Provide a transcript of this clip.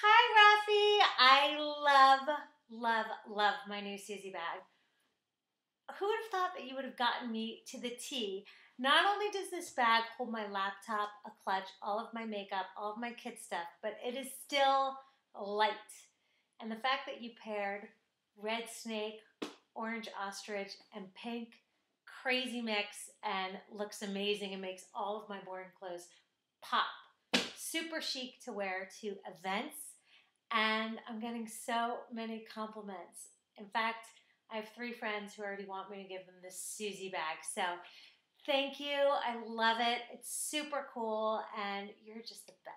Hi, Rafi. I love, love, love my new Susie bag. Who would have thought that you would have gotten me to the T? Not only does this bag hold my laptop, a clutch, all of my makeup, all of my kid stuff, but it is still light. And the fact that you paired red snake, orange ostrich, and pink crazy mix and looks amazing and makes all of my boring clothes pop. Super chic to wear to events, and I'm getting so many compliments. In fact, I have three friends who already want me to give them this Susie bag. So thank you. I love it. It's super cool, and you're just the best.